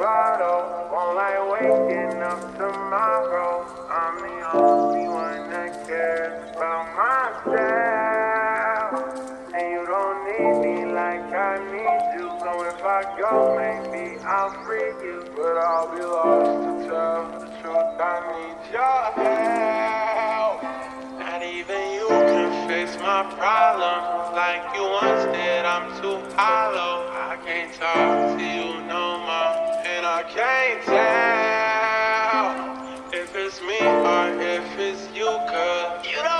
bottle. Won't like waking up tomorrow. I'm the only one that cares about myself. And you don't need me like I need you. So if I go, maybe I'll free you. But I'll be lost to tell the truth. I need your help. Not even you can fix my problem. Like you once did, I'm too hollow. I can't talk to you no more. I can't tell if it's me or if it's you, you don't.